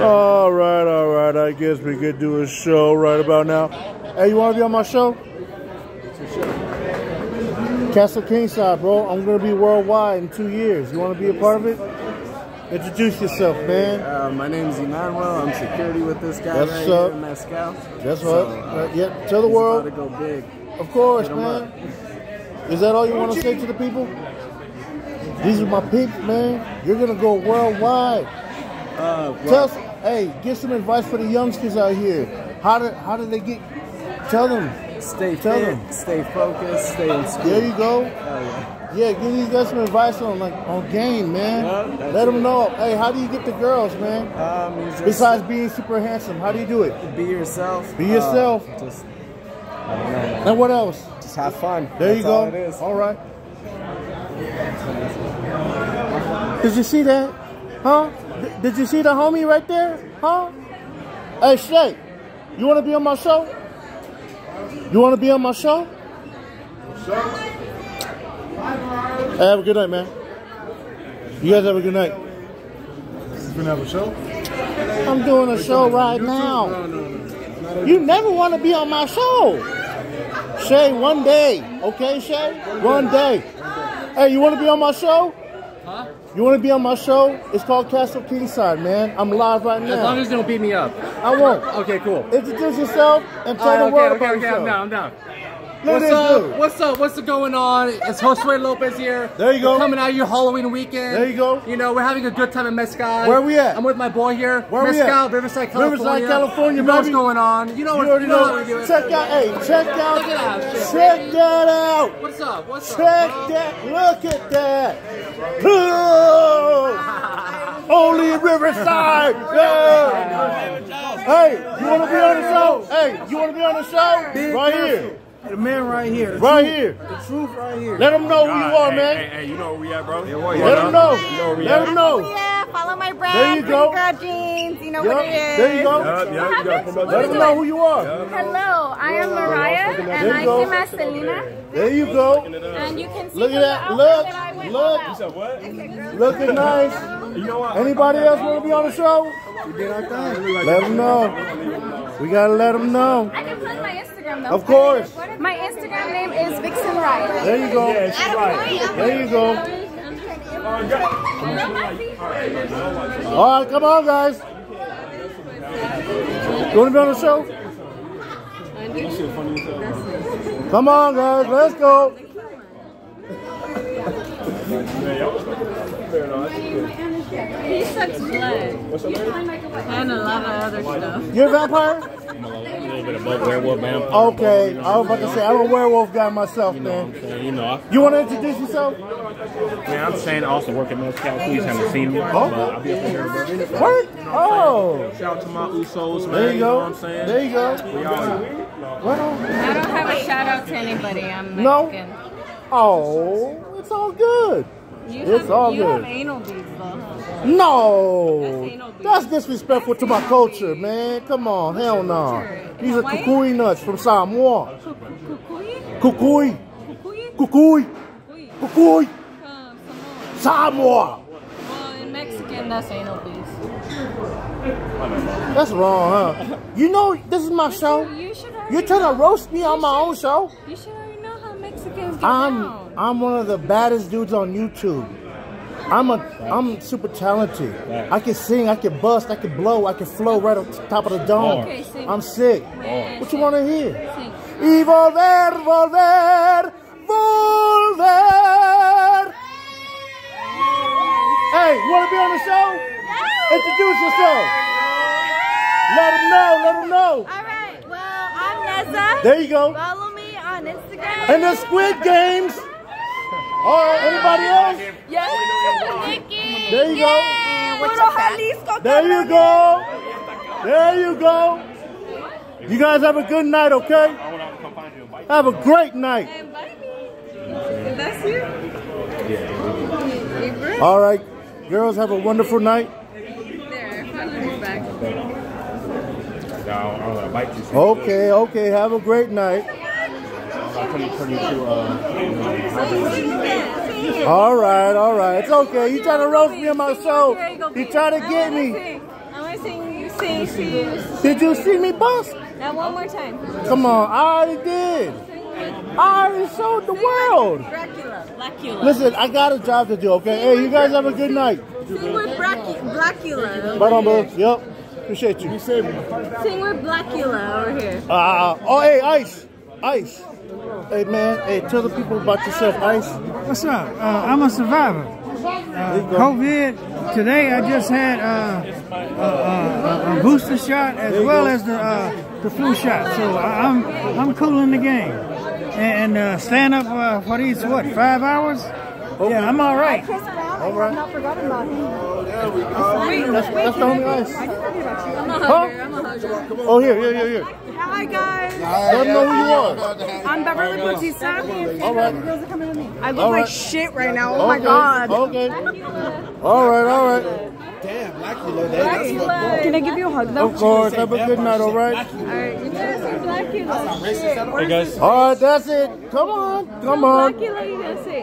All right, all right. I guess we could do a show right about now. Hey, you want to be on my show? Castle Kingside, bro. I'm gonna be worldwide in two years. You want to be a part of it? Introduce yourself, man. Uh, my name is Emmanuel. I'm security with this guy That's right up. here, Mescal. That's So, what. uh, Uh, yeah, tell the world. about to go big. Of course, man. up. Is that all you want to say to the people? These are my peeps, man. You're gonna go worldwide. Uh, Tell us, hey, give some advice for the youngsters out here. How do how do they get? Tell them. stay tell fit, them. stay focused, stay in school. There you go. Yeah. Yeah, give these guys some advice on like on game, man. That's Let them it. know. Hey, how do you get the girls, man? Um, just Besides being super handsome, how do you do it? be yourself. Be yourself. Uh, just, I don't know. And what else? Just have fun. There That's you go. All it is. All right. Did you see that? Huh? Did you see the homie right there? Huh? Hey, Shay, you want to be on my show? You want to be on my show? Hey, have a good night, man. You guys have a good night. You gonna have a show? I'm doing a show right now. No, no, no. You never want to be on my show. Shay, one day. Okay, Shay? One day. Hey, you want to be on my show? Huh? You want to be on my show? It's called Castle Kingside, man. I'm live right now. As long as you don't beat me up. I won't. Okay, cool. Introduce yourself and tell the okay, world okay, about okay, I'm down, I'm down. Look at What's up? dude. What's up? What's going on? It's Josue Lopez here. There you go. We're coming out your Halloween weekend. There you go. You know, we're having a good time in Mescal. Where we at? I'm with my boy here. Where we at? Riverside, California. Riverside, California, You know what's going on. You know You already you know know. what we do. Check out, hey, check out, Look at that check baby. that out. What's up? What's Check up? Check that. Look at that. Oh, only Riverside. Yeah. Hey, you want to be on the show? Hey, you want to be on the show? Right here. The man right here. Right truth- here. The truth right here. Let them know oh, who you are, hey, man. Hey, hey, you know where we at, bro? Let them know. Let them know. Oh, yeah, follow my brand. There you go. Girl Jeans. You know Yup, what it is. There you go. Yup, yup, you gotta promote Let them know who you are. Hello, I am Mariah, and I go. am Marcelina. There you go. And you can see Look at that. Look, that look. all out. What? Looking nice. You know what? Anybody else want to be on the show? We did our thing. Let them know. We gotta let them know. I can plug my Instagram though. Of course. My Instagram name is Vixen Riot. There you go. Yeah, she's right. There you go. All right, come on, guys. You want to be on the show? Come on, guys. Let's go. He sucks blood. And a lot of other stuff. You're a vampire? A little bit of werewolf vampire. Okay. I was about to say, I'm a werewolf guy myself, man. You know, I, You want to introduce yourself? man, I'm saying I also work at Mescal. Please haven't seen me. Oh. but I'll be up here, bro. What? Oh. Shout out to my Usos, man. There you know go. what I'm saying? There you go. We all here. Right. I don't have a shout out to anybody. I'm No. Mexican. Oh, it's all good. You It's have, all you good. have anal beads though. No, That's beads. that's disrespectful to my culture, man. Come on, hell no. These are kukui nuts from Samoa. Kukui? Kukui, Kukui? kukui, Kukui. Um, Samoa. Samoa. Well, in Mexican, that's anal beads. That's wrong, huh? You know, this is my show. you should You're trying to roast me on my own show. You should already know Mexicans get I'm down. I'm one of the baddest dudes on YouTube. I'm a I'm super talented. I can sing, I can bust, I can blow, I can flow right on top of the dome. Okay. I'm sick. Man, What you want to hear? sing. Y volver, volver, volver. Hey, you want to be on the show? Introduce yourself. Let them know, let them know. All right. Well, I'm Neza. There you go. Follow me on Instagram. And the Squid Games. Oh, anybody else? Yes. Nikki. There you go. Yeah. There you go. There you go. You guys have a good night, okay? Have a great night. Invite me. That's you? Yeah. All right. Girls, have a wonderful night. There, follow me back. I don't, I don't wanna bite you. Okay, okay. Have a great night. I'm turning, turning to, uh, All right, all right. It's okay. You trying to roast me on my show. You trying to get me. Did you see me bust? Now one more time. Come on, I already did. I already showed the world. Dracula. Blackula. Listen, I got a job to do, okay? Hey, you guys have a good night. Sing with Bracu- Blackula. Right on, bro. Yep. Appreciate you. You saved me. Sing with Blackula over here. Uh, oh, hey, Ice. Ice. Hey, man. Hey, tell the people about yourself, Ice. What's up? Uh, I'm a survivor. Uh, COVID. Today I just had uh, a, a, a booster shot as well as the uh, the flu shot. So I- I'm I'm cool in the game. And uh, stand up uh, for these what five hours? Yeah, I'm all right. All right. Not forgot about him. That's, that's the homie Ice. I'm a Huh? hugger. I'm a hugger. Oh, here, here, here, here. Hi guys. Let them know who you are. I'm Beverly Bautista. All right. I look All like shit right now. Oh my god. Okay. All right, all right. Damn, Blackula. That's Blackula. Can I give you a hug though? Of course. Have a good night, all right? Alright, you gotta sing Blackula. Shit. Hey guys. All right, that's it. Come on. Come on. Blackula, you gotta sing.